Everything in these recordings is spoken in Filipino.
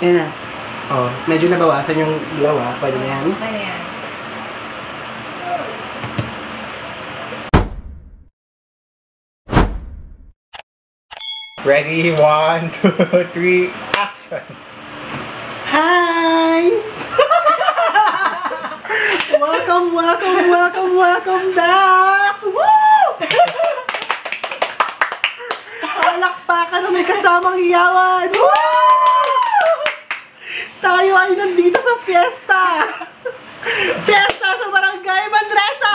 Yan na. Oh, medyo nabawasan yung lawa. Pwede na yan. Okay na yan. Ready? One, two, three, action! Hi! welcome, welcome, welcome, welcome back! Woo! Palakpakan na may kasamang hiyawan! Woo! Tayo ay nandito sa fiesta! Fiesta sa Barangay Mandresa!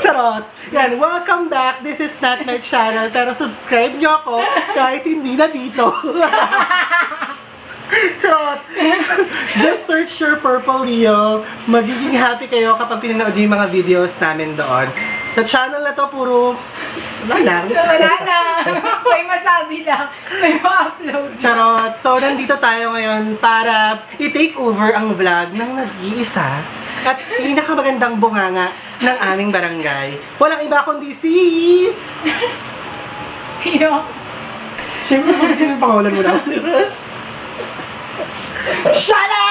Charot! Yan, welcome back. This is not my channel, pero subscribe nyo ako kahit hindi na dito. Charot! Just search your Purple Leo. Magiging happy kayo kapag pinanood yung mga videos namin doon. Sa channel na to, puro... Wala lang. Wala na. May masabi lang. May ma-upload. Charot! So, nandito tayo ngayon para i-take over ang vlog ng nag-iisa at pinakamagandang bunganga ng aming barangay. Walang iba kundi si... Sino? Siyempre, bakit yun yung pangalan mo na? Shala!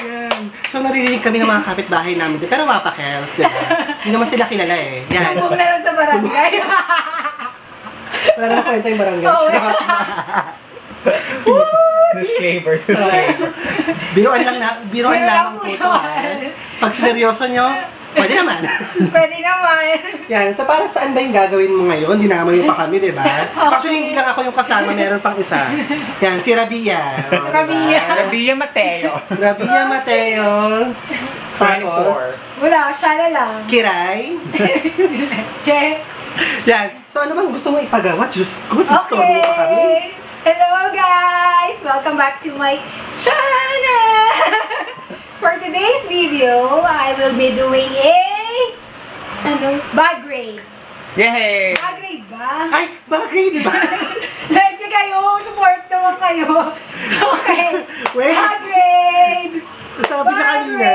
Yan. So, naririnig kami ng mga kapitbahay namin. Pero mapakels, di ba? Hindi naman sila kilala eh. Yan. Sumbong na lang sa barangay. Para makwenta yung barangay. Oo. Peace. Disclaimer. Biruan lang na, biruan Biro lang lang po ito. yun. Pag sineryoso nyo, pwede naman. Pwede naman. Yan, so para saan ba yung gagawin mo ngayon? Dinama mo pa kami, di ba? Actually, hindi lang ako yung kasama, meron pang isa. Yan, si Rabia. O, di ba? Rabia. Rabia Mateo. Rabia Mateo. Tapos, 24. Wala, siya na lang. Kiray. Che. Yan. So ano bang gusto mo ipagawa? Diyos ko, disturbo mo pa kami. Okay. Hello guys! Welcome back to my channel! For today's video, I will be doing a ano, bag raid. Yay! Bag raid ba? Ay, bakit ba? Leche kayo! Support naman kayo! Okay! Wait. Bag raid! Sabi niya Bag kanina,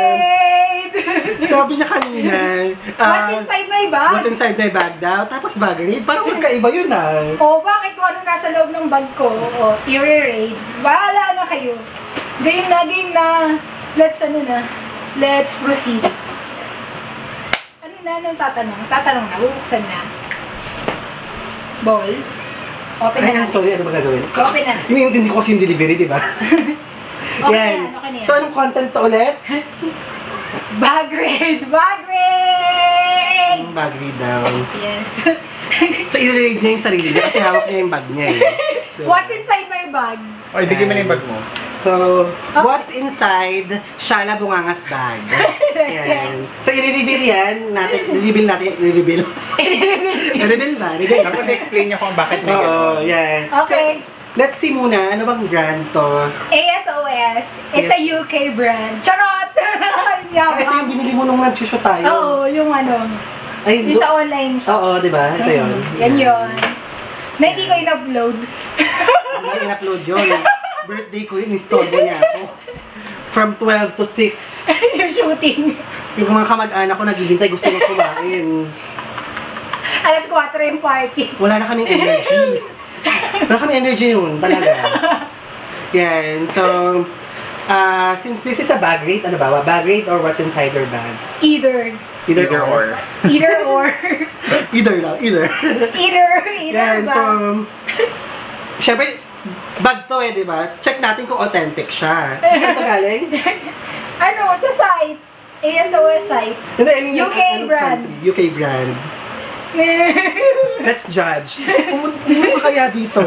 sabi niya kanina, What's ah, inside my bag? what's inside my bag daw? Tapos bag raid. Parang magkaiba yun ah. O, bakit kung ano nasa loob ng bag ko? O, i-raid. Bahala na kayo. Game na, game na. Let's, ano na. Let's proceed. Ano na, anong tatanong? Tatanong na, bubuksan na. Bowl. Open na Ay, natin. sorry, ano ba gagawin? Open na. Yung intindi ko kasi yung delivery, di ba? Okay Yan. na, okay na yan. So, anong content to ulit? Bag raid! Bag raid! Ang bag raid daw. Yes. So, i-raid niya yung sarili niya kasi hawak niya yung bag niya eh. Diba? What's inside my bag? O, ibigay mo na yung bag mo. So, what's inside Shala Bungangas bag? Yan. So, i-reveal yan. Natin, i-reveal natin. I-reveal. i-reveal ba? Reveal. Tapos explain niyo kung bakit may Oo, yan. Okay. So, let's see muna. Ano bang brand to? ASOS. It's a UK brand. Charot! Ah, ito yung binili mo nung nag-shoot tayo. Oo, yung ano. Ay, Yung sa online shop. Oo, di ba? Ito yun. Mm, Yan yun. Na hindi ko in-upload. Hindi in-upload yun. Birthday ko yun, install niya ako. From 12 to 6. yung shooting. Yung mga kamag-anak ko naghihintay, gusto nang kumain. Alas 4 yung party. Wala na kaming energy. Wala kaming energy nun, talaga. Yan, so, uh, since this is a bag rate, ano ba? Bag rate or what's inside your bag? Either. Either, Either or. Either or. Either lang, either. Either. Either Yan, ba? so, syempre, bag to eh, di ba? Check natin kung authentic siya. Saan to galing? ano, sa site. ASOS site. Hindi, mean, UK anong brand. country? UK brand. Let's judge. Pumunta mo kaya dito.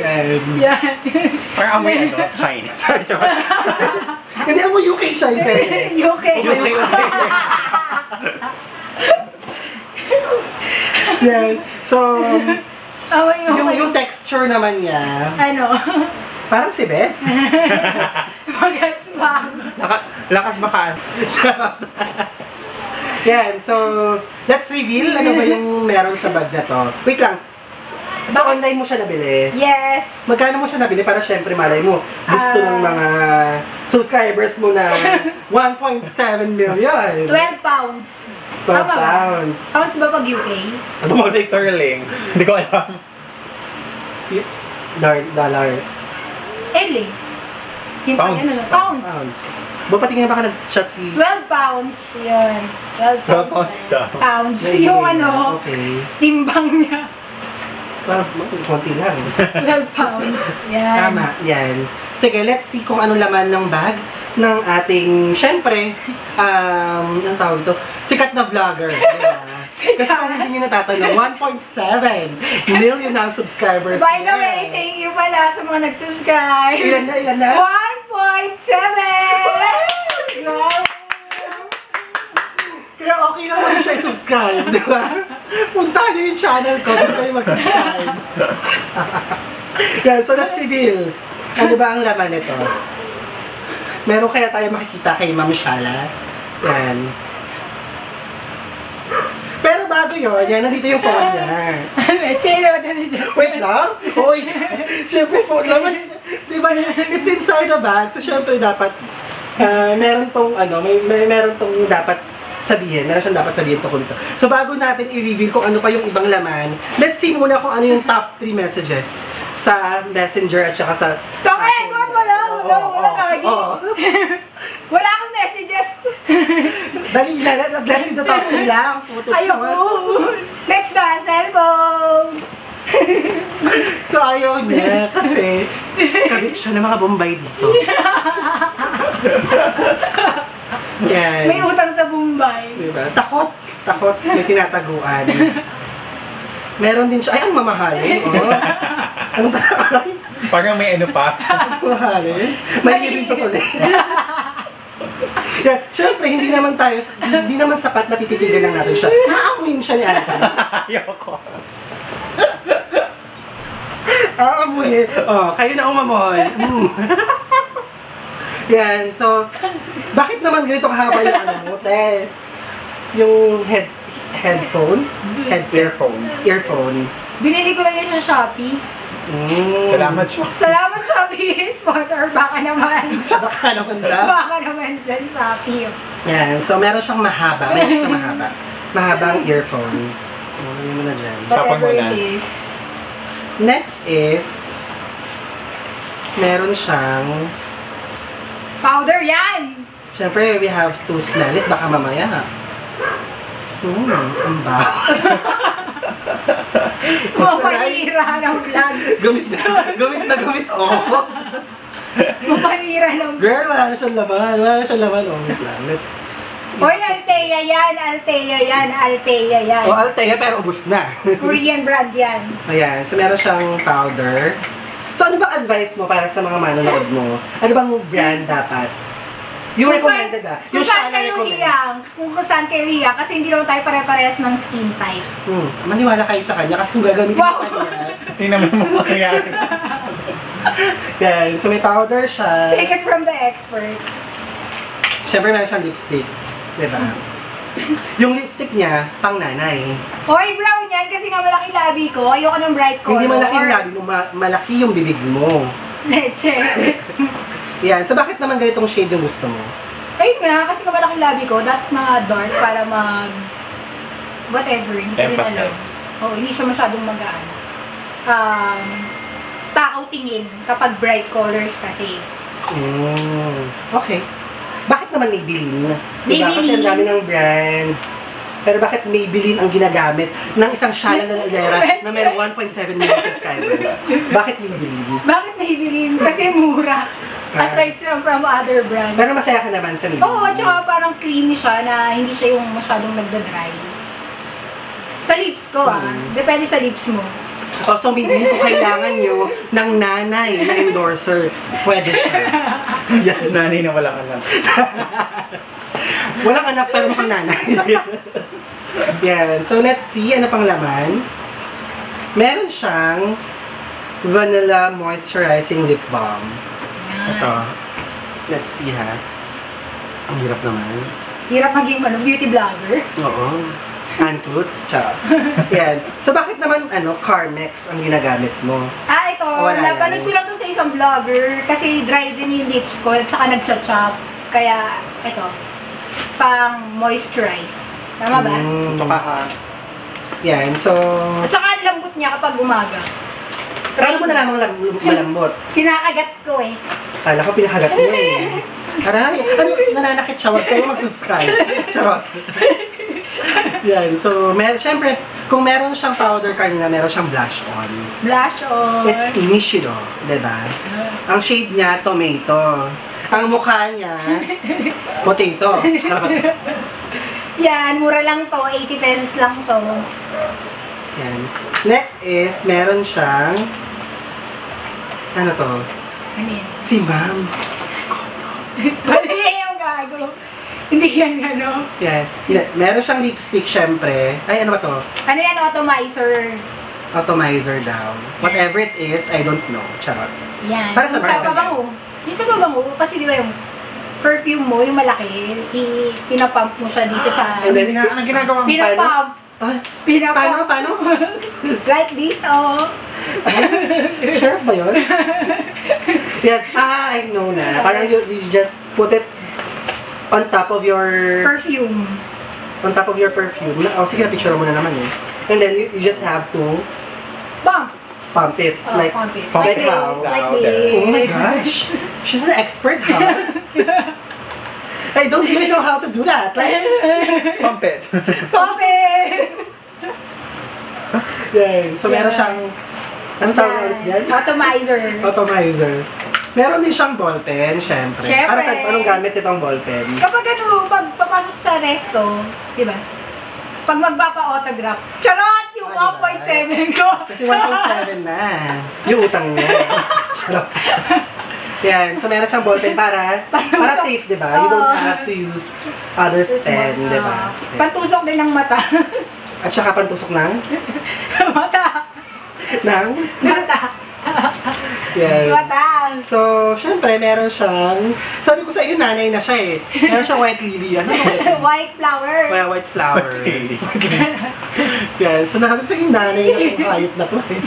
Yan. Yan. Parang amoy ano, China. Hindi mo UK siya, in fairness. UK. Okay. Yan. So, Awa yung, yung, yung texture naman niya, Ano? parang si Bess. Magas pa. Laka, lakas baka. Yan, so, let's reveal ano ba yung meron sa bag na to. Wait lang. So, online mo siya nabili? Yes. Magkano mo siya nabili para syempre malay mo gusto Ah. ng mga subscribers mo na 1.7 million. 12 pounds. 12 Tama ba? pounds. Pounds ba pag UK? Ano mo sterling? Hindi ko alam. Dollars. L eh. Yung Pounds. Ano, no? pounds. Pounds. Ba, pati nga baka nag-chat si... 12 pounds. Yun. 12 12 pounds. pounds daw. Pounds. Naiiwi Yung ano, Okay. timbang niya. Well, konti lang. 12 pounds. Yan. Tama, yan. Sige, let's see kung ano laman ng bag ng ating, syempre, um, ang tawag ito, sikat na vlogger, di ba? Kasi kung hindi nyo natatanong, 1.7 million na ang subscribers By the way, thank you pala sa mga nag-subscribe. Ilan na, ilan na? 1.7! Wow! Kaya okay mo siya i-subscribe, di ba? Punta nyo yung channel ko, kung kayo mag-subscribe. yan, so let's reveal. Ano ba ang laman nito? Meron kaya tayo makikita kay Ma'am Shala? Yan. Pero bago yun, yan, nandito yung phone niya. Chino, dali dyan. Wait lang? Hoy! Siyempre, phone laman. Di ba? It's inside the bag. So, siyempre, dapat, ah, meron tong, ano, may, may meron tong dapat sabihin. Meron siyang dapat sabihin tungkol dito. So, bago natin i-reveal kung ano pa yung ibang laman, let's see muna kung ano yung top 3 messages sa messenger at saka sa... Tokeng! Wala, wala, wala, Oo, wala akong. Dali na, let- let's see the top 3 lang. Putik. Ayoko. Next na, cellphone. So, ayaw niya kasi kabit siya ng mga bombay dito. Yan. May utang sa Bombay. Diba? Takot. Takot. May tinataguan. Meron din siya. Ay, ang mamahalin. Oh. Anong tatawag? Parang may ano pa. Ang mamahalin. May hiling tutuloy. Yeah, syempre, hindi naman tayo, hindi naman sapat na tititigan lang natin siya. Aamuin siya ni Ate. Ayoko. Aamuin. Oh, kayo na umamoy. Mm. Yan, so, bakit naman ganito kahaba yung ano mo, te? Yung head, headphone? Headset? Earphone. Earphone. Binili ko lang yan sa Shopee. Mm. Salamat siya. Salamat Shopee! Sponsor, baka naman. Baka naman daw. Baka naman dyan, Shopee. Yan, so meron siyang mahaba. May isa mahaba. Mahabang earphone. Oh, yun mo na dyan. Whatever it is. Next is, meron siyang, Powder yan! syempre we have to smell it, baka mamaya. Hmm, ang ba? Mapanira ng vlog. Gamit na, gamit na gamit, oh. Mapanira ng vlog. Girl, wala na siyang laman. Wala na siyang laman. Oh, wait lang. Let's... Hoy, Altea yan! Altea yan! Altea yan! Oh, Altea, pero ubus na. Korean brand yan. Ayan, so meron siyang powder. So ano bang advice mo para sa mga manonood mo? Ano bang brand dapat? Yung Kung recommended ah. Kung Yung saan siya na kayo hiyang, kung saan kayo hiyang, kasi hindi naman tayo pare-parehas ng skin type. Hmm, maniwala kayo sa kanya kasi kung gagamitin Wow. mo kanya. Tingnan mo mo mangyayari. Yan, so may powder siya. Take it from the expert. Siyempre meron siyang lipstick. Diba? Yung lipstick niya, pang nanay. Hoy, brown yan kasi nga malaki labi ko. Ayoko ng bright color. Hindi malaki yung labi mo, ma- malaki yung bibig mo. Leche. Yan, so bakit naman ganitong shade yung gusto mo? Ayun nga, kasi nga malaki labi ko. Dapat mga dark para mag... Whatever, hindi ko rin alam. Oo, hindi siya masyadong magaan. Um, takaw tingin kapag bright colors kasi. Mm, okay. Bakit naman Maybelline? Diba? Kasi Maybelline? ang dami ng brands. Pero bakit Maybelline ang ginagamit ng isang Shala na lalera na mayroong 1.7 million subscribers? Bakit Maybelline? Bakit Maybelline? Kasi mura. Aside from, from other brands. Pero masaya ka naman sa Maybelline. Oo, at saka parang creamy siya na hindi siya yung masyadong nagda-dry. Sa lips ko ah. Mm. Depende sa lips mo. Oh, so Maybelline, kung kailangan nyo ng nanay na endorser, pwede siya. Yan. Nanay na walang alam. Walang anak pero mukhang nanay. Yan. So, let's see. Ano pang laman? Meron siyang vanilla moisturizing lip balm. Ito. Let's see ha. Ang hirap naman. Hirap maging ano, beauty blogger. Oo. Unclothes, cha. Yan. So, bakit naman, ano, Carmex ang ginagamit mo? Ah, ito. Wala Napanood lang. ko lang to sa isang vlogger kasi dry din yung lips ko at saka nagcha-chop. Kaya, ito. Pang moisturize. Tama ba? Mm, Ito ka ha. yan, so... At saka ang lambot niya kapag umaga. Paano mo nalamang lam- malambot? Kinakagat ko eh. Kala ko pinahagat mo eh. Aray, ano nananakit siya? Huwag kayo mag-subscribe. Charot. Yan, so, mer syempre, kung meron siyang powder kanina, meron siyang blush on. Blush on. It's Inishiro, di ba? Ang shade niya, tomato. Ang mukha niya, potato. Yan, mura lang to. 80 pesos lang to. Yan. Next is, meron siyang, ano to? Ano yan? Si ma'am. Mali yung gago. Hindi yan ano. Yan. Hindi, Meron siyang lipstick, syempre. Ay, ano ba to? Ano yan, atomizer. Atomizer daw. Whatever it is, I don't know. Charot. Yan. Para sa yung sa perfume. babango. Yung sa babango, kasi di ba yung perfume mo, yung malaki, i- pinapump mo siya dito sa... And then, Nga, anong ginagawa mo? pinapump. Ay, Pinapump. paano, paano? Like this, oh. sure ba yun? Yan. Ah, I know na. Parang you, you just put it on top of your Perfume. on top of your perfume. Na- Oh, sige, picture mo na naman eh. And then you, you just have to Bump. pump it. Oh, like, pump it. pump like it how? Like this. oh my gosh. She's an expert, huh? I don't even know how to do that. Like, Pump it. Pump it! yan. So, meron Yeah. siyang, anong tawag na ulit dyan? Atomizer. Atomizer. Meron din siyang ballpen, syempre. Syempre. Para sa anong gamit itong ballpen? Kapag ano, pag papasok sa resto, di ba? Pag magpapa-autograph, charot! Yung Ah, diba? 1.7 ko! Kasi 1.7 na. Yung utang niya. Charot. Yan. So, meron siyang ballpen para, para safe, di ba? You don't have to use others pen, di ba? Pantusok din ng mata. At saka pantusok ng? mata. ng? Mata. Yan. Mata. So, syempre, meron siyang, sabi ko sa inyo, nanay na siya eh. Meron siyang white lily. Ano? White flower. Well, white flower. Okay. Yan. So, nakabig sa inyo, nanay na yung hayop na to eh.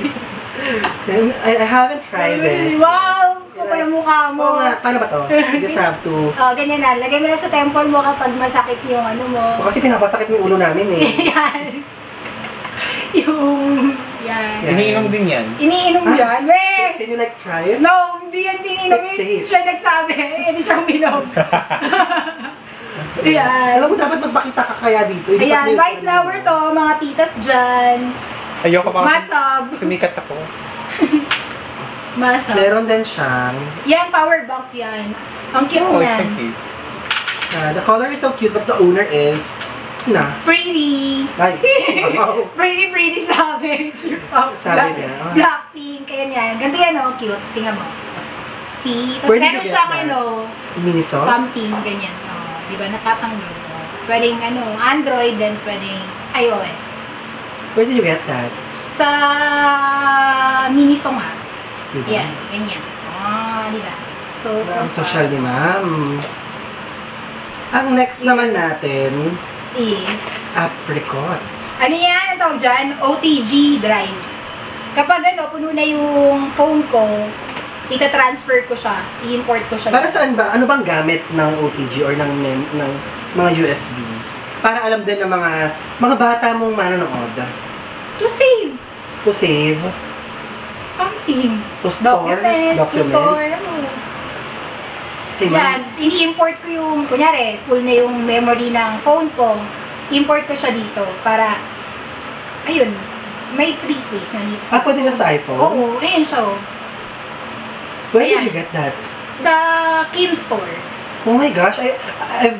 I, I haven't tried this. Wow! Kapal mukha mo. Oo nga, paano ba to? You just have to... Oh, ganyan na. Lagay mo na sa temple mo kapag masakit yung ano mo. O, kasi pinapasakit mo yung ulo namin eh. yan. yung... Yan. Yan. Iniinom din yan. Iniinom Ah. yan. Weh! Can you like try it? No, hindi yan tininom. It's safe. siya nagsabi. Hindi siya uminom. Ayan. Alam mo, dapat magpakita ka kaya dito. Hindi Ayan, white flower to. Mga titas dyan. Ayoko pa. Masab. Sumikat ako. Masab. Meron din siyang... Yan, power bank yan. Ang cute Oh, it's niyan. so cute. ah, the color is so cute, but the owner is... Na. Pretty. Ay. Wow. Pretty, pretty savage. Oh, Sabi black, niya, ah. Black pink, kaya yan. Ganti yan, oh, cute. Tingnan mo. See? Tapos Where did you meron get siyang that? ano, Miniso? something, ganyan. Oh, di ba, natatanggol. Oh. Pwedeng ano, Android, then pwedeng iOS. Where did you get that? Sa Miniso nga. Diba? Yan, ganyan. Ah, di ba? So, Ang social ni ma'am. Ang next naman natin, is, apricot. ano yan, ang tawag dyan? OTG drive. Kapag ano, puno na yung phone ko, ita-transfer ko siya, i-import ko siya. Para saan ba? Ano bang gamit ng OTG or ng, mem- ng mga USB? Para alam din ng mga mga bata mong manonood. To save To save, something. to store, Documents, to store, Si Yan, ini-import ko yung, kunyari, full na yung memory ng phone ko, import ko siya dito para, ayun, may free space na dito. Ah, pwede siya sa iPhone? Oo, ayun siya. oh. Where did ayan. you get that? Sa Kim Store. Oh my gosh, I, I've,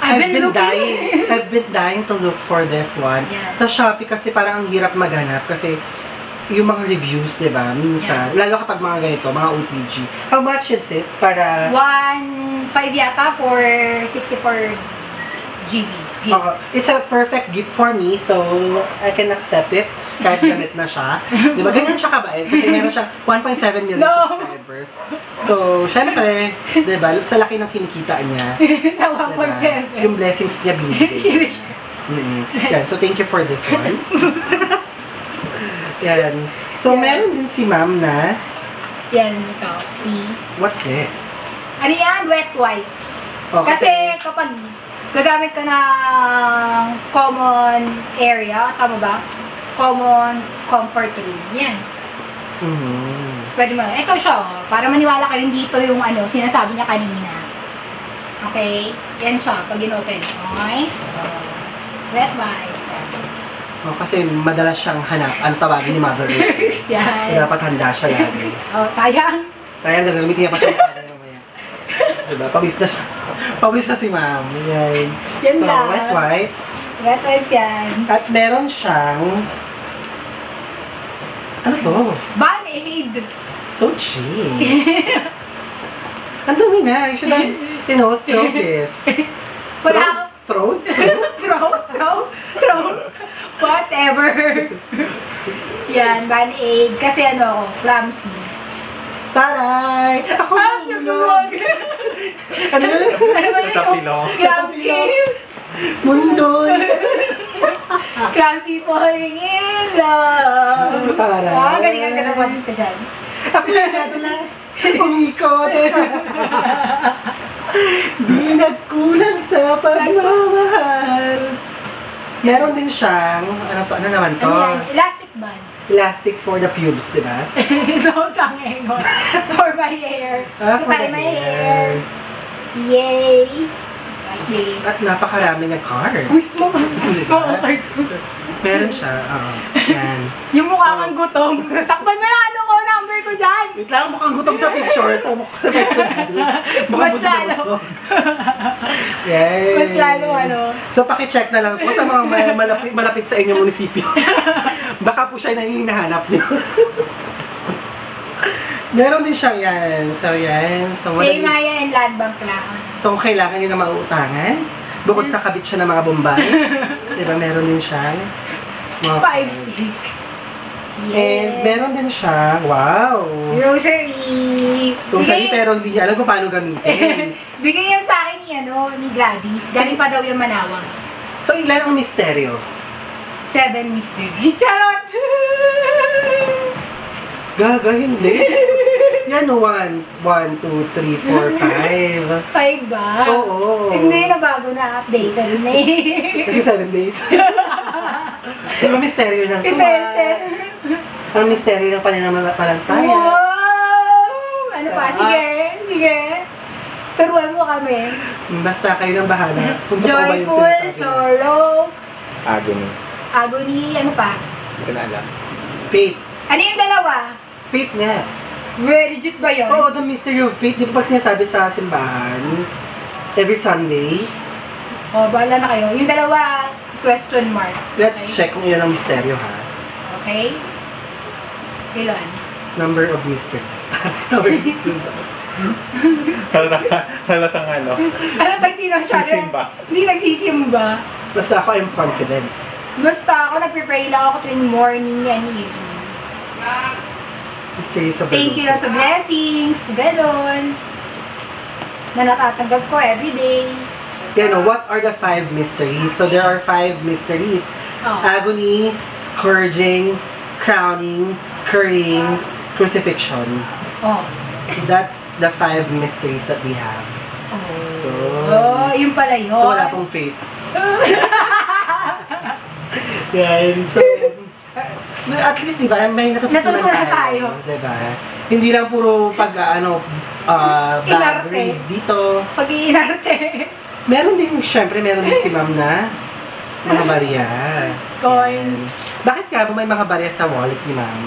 I've been dying, I've been dying to look for this one. Yes. Sa Shopee kasi parang ang hirap maghanap kasi yung mga reviews, di ba? Minsan, lalo kapag mga ganito, mga OTG. How much is it para... 1.5 yata for 64 GB. Oo. it's a perfect gift for me, so I can accept it kahit gamit na siya. Di ba? Ganyan siya kabait kasi meron siya 1.7 million No. subscribers. So, syempre, di ba, sa laki ng kinikita niya, sa di ba, 1.7. yung blessings niya binibigay. Mm-mm. Yan, so thank you for this one. Yan. So, Yeah. meron din si ma'am na, Yan, ito. See? what's this? Ano yan? Wet wipes. Oh, kasi, kasi- kapag gagamit ka ng common area, tama ba? Common comfort room. Yan. Mhm. Pwede mo. Ito siya, oh. para maniwala kayo dito yung ano, sinasabi niya kanina. Okay? Yan siya, pag in-open. Okay? Wet wipes. Oh, kasi madalas siyang hanap. Ano tawagin ni Mother Earth? Yan. Dapat handa siya lagi. Oh, sayang. Kaya gagamitin niya pa sa mukha niya mamaya. Diba? Pawis na siya. Pawis na si ma'am. Yan. Yan so, lang. wet wipes. Wet wipes yan. At meron siyang... Ano to? Band-aid. So cheap. Ang dumi na. You should have, you know, throw this. Wala Throw? Throw? throw, throw, throw. Whatever. Yan, band-aid. Kasi ano ako, clumsy. Taray! Ako Ah, yung sabulog. Ano yun? ano ba yun? Natapilok. Clumsy. Mundoy! Clumsy falling in love. Taray! Ah, galingan ka ng boses ka dyan. Ako yung nadulas. Umikot. Di nagkulang sa pagmamahal. Meron din siyang, ano to, ano naman to? Ano yan? Elastic band. Elastic for the pubes, di ba? no, tangengon. For my hair. Ah, To for tie my hair. hair. Yay! This. At napakarami ng cards. Mo- Diba? Oo, cards. Meron siya, oo. Yan. Yung mukha kang gutom. Takpan mo na ano mo dyan? Wait lang, mukhang gutom sa picture. So, mukhang Mas lalo. Yay! Mas lalo, ano. So, pakicheck na lang po sa mga malapit, malapit sa inyong munisipyo. Baka po siya hinahanap niyo. Meron din siyang yan. So, yan. So, madali. Hey, Maya and Land Bank lang. So, kung kailangan nyo na mauutangan, bukod sa hmm. kabit siya ng mga bombay, di ba, meron din siyang mga... 5, Yes. And meron din siya, wow! Rosary! Rosary, Bigay... pero hindi alam ko paano gamitin. Bigay yan sa akin ni, ano, ni Gladys. Galing pa daw yung Manawang. So, ilan ang misteryo? Seven mysteries. Charot! Gaga, hindi. Yan, one, one, two, three, four, five. Five ba? Oo. Hindi, nabago na, updated na eh. Kasi seven days. Di ba misteryo ng tuwa? Hindi, ang misteryo ng pananampalataya. Wow! Ano pa? Sige, sige. Turuan mo kami. Basta kayo nang bahala. Kung Joyful, sorrow, Agony. agony, ano pa? Hindi ko na alam. Faith. Ano yung dalawa? Faith nga. Well, legit ba yun? Oo, the mystery of faith. Di ba pag sinasabi sa simbahan, every Sunday, Oh, bahala na kayo. Yung dalawa, question mark. let's Okay? check kung ilan ang misteryo ha. Okay? Ilan? Number of mysteries. Number of. Halata, halatang ano. Ano tag di na siya? Sisimba. Hindi nagsisimba. Basta ako, I'm confident. Basta ako, nagpipray lang ako tuwing morning and evening. Mysteries of the Thank you sa blessings, ganon. Na natatanggap ko everyday. You know, what are the five mysteries? So there are five mysteries. Oh. Agony, scourging, crowning, currying, crucifixion. Oh. That's the five mysteries that we have. Oh. Oh, yun pala yun. So wala pong faith. Yan. So, uh, at least, di ba, may natutunan, Natutunan tayo. Di ba? Hindi lang puro pag, uh, ano, uh, bad grade dito. Pag-iinarte. Meron din, syempre, meron din si ma'am na mga barya. Coins. Bakit nga ba may mga barya sa wallet ni ma'am?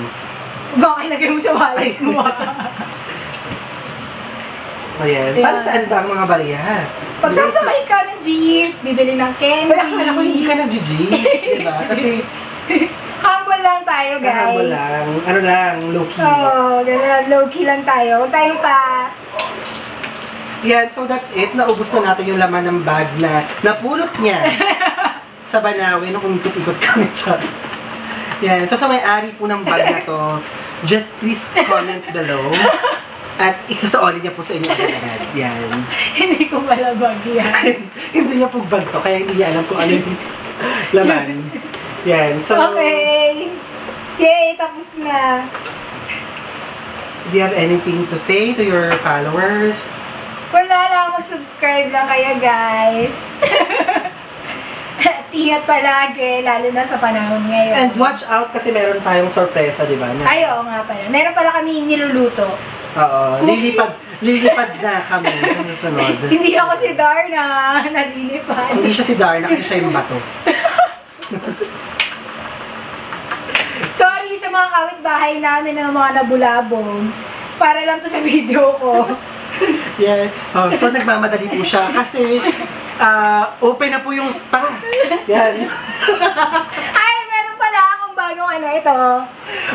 Baka ilagay mo sa wallet mo. Ayan. Ayan. Para saan ba ang mga barya? Pag sasakay ka ng jeep, bibili ng candy. Kaya akala ko hindi ka nag-GG. di ba? Kasi, Humble lang tayo, guys. kahabo lang. Ano lang, low-key. Oo, oh, ganun. Low-key lang tayo. Huwag tayong pa... Yan, so that's it. Naubos na natin yung laman ng bag na napulot niya sa Banawe nung umikot-ikot kami siya. Yan, so sa may-ari po ng bag na to, just please comment below at isasaoli niya po sa inyo agad. Yan. Hindi ko pala bag yan. hindi niya po bag to, kaya hindi niya alam kung ano yung laman. Yan, so... Okay. Yay, tapos na. Do you have anything to say to your followers? Wala lang. mag-subscribe lang kayo, guys. At Ingat palagi, lalo na sa panahon ngayon. And watch out kasi meron tayong sorpresa, di ba? Na- Ay, oo nga pala. Meron pala kami niluluto. Oo, lilipad, lilipad na kami sa susunod. Hindi ako si Darna, nalilipad. Hindi siya si Darna kasi siya yung bato. Sorry sa mga kapitbahay namin ng mga nabulabog. Para lang to sa video ko. Yeah. Oh, so nagmamadali po siya kasi ah, open na po yung spa. Yan. Ay, meron pala akong bagong ano ito.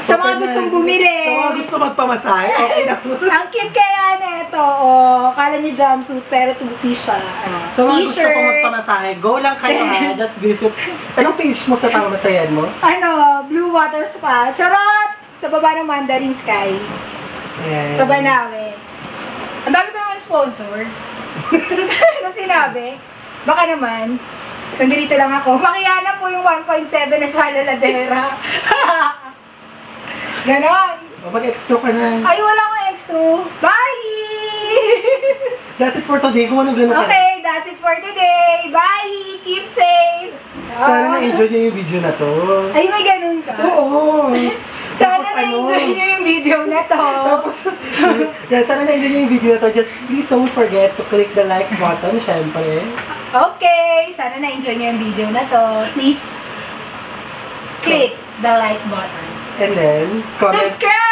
Sa mga Open na. gustong bumili. Sa mga gusto magpamasahe, okay na po. Ang cute kaya nito, oh. Kala niyo jumpsuit, pero two-piece siya. Oh. Sa mga gusto pong magpamasahe, go lang kayo ha. Just visit. Anong page mo sa pamamasayan mo? Ano, Blue Water Spa. Charot! Sa baba ng Mandarin Sky. Ayan. Sa Banawe. Ang dami ko naman sponsor. Ano sinabi? Baka naman. Nandito lang ako. Makiyana po yung 1.7 na siya laladera. Ganon. O, Mag-extra ka na. Ay, wala akong extra. Bye! That's it for today. Kung ano gano'n ka. okay, that's it for today. Bye! Keep safe! Sana Ah. na-enjoy niyo yung video na to. Ay, may ganun ka. Oo. Sana ano? na-enjoy niyo yung video na to. Tapos, yeah, sana na-enjoy niyo yung video na to. Just please don't forget to click the like button, syempre. Okay, sana na-enjoy niyo yung video na to. Please, click the like button. And then, comment. Subscribe!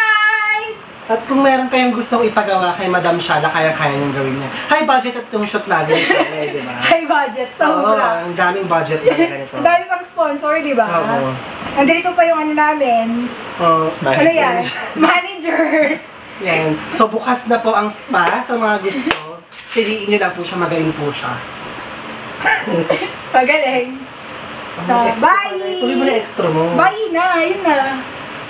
At kung meron kayong gustong ipagawa kay Madam Shala, kaya-kaya niyang gawin niya. High budget at itong shoot natin eh, di ba? High budget, Oo, sobra. ang daming budget na ganito. Ang dami pang sponsor, di ba? Oo. Nandito pa yung ano namin. Oo. Ano yan? Manager. Yan. So, bukas na po ang spa sa mga gusto. Piliin niyo lang po siya, magaling po siya. Mga extra Bye! Tuloy mo na extra mo. Bye na, yun na.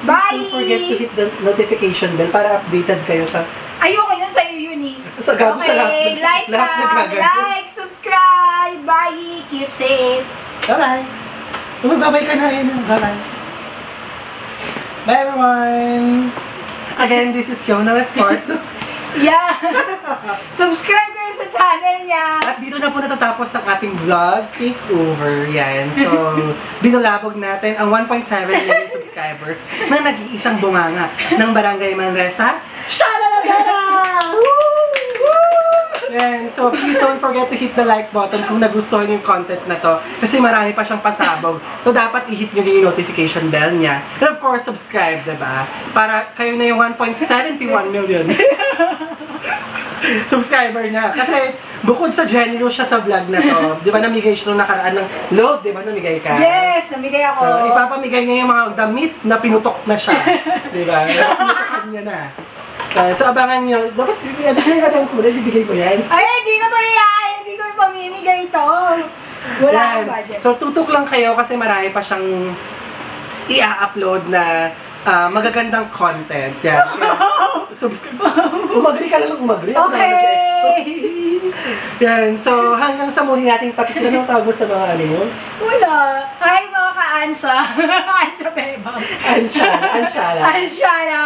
Bye! Don't forget to hit the notification bell para updated kayo sa Ayoko yun sa'yo yun eh. sa gago sa lahat. Okay, like lahat nagkaganto. like, subscribe, bye, keep safe. Bye-bye. Tumagabay ka na yun. Bye-bye. Bye everyone! Again, this is Jonah Sport. Yeah. subscribe kayo sa channel niya. At dito na po natatapos ang ating vlog takeover. Yan. So, binulabog natin ang 1.7 million subscribers na nag-iisang bunganga ng Barangay Manresa. Shalalagara! Yan. So, please don't forget to hit the like button kung nagustuhan yung content na to. Kasi marami pa siyang pasabog. So, dapat i-hit nyo din yung notification bell niya. And of course, subscribe, ba? Para kayo na yung 1.71 million subscriber niya. Kasi bukod sa generous siya sa vlog na to, di ba namigay siya nung nakaraan ng load, di ba namigay ka? Yes, namigay ako. Uh, ipapamigay niya yung mga damit na pinutok na siya. di ba? Pinutokan niya na. Uh, so abangan nyo, dapat ano yung announce mo, bibigay mo yan. Ay, hindi ko to iyaay. Hindi ko ipamimigay to. Wala Yan. akong budget. So tutok lang kayo kasi marami pa siyang i-upload na ah, magagandang content. Yan. Kaya, subscribe. Umagri ka na lang umagri. Na okay. Yan. So hanggang sa muli nating pakikita ng tawag mo sa mga ano mo. Wala. Ay, mga ka-ansya. Ansya bebang. Ansyala. Ansya na.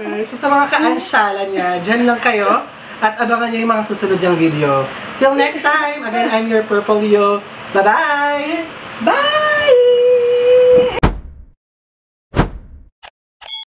Eh, So sa mga ka-ansyala niya, dyan lang kayo. At abangan niyo yung mga susunod yung video. Till next time, again, I'm your Purple Leo. Bye-bye! Bye!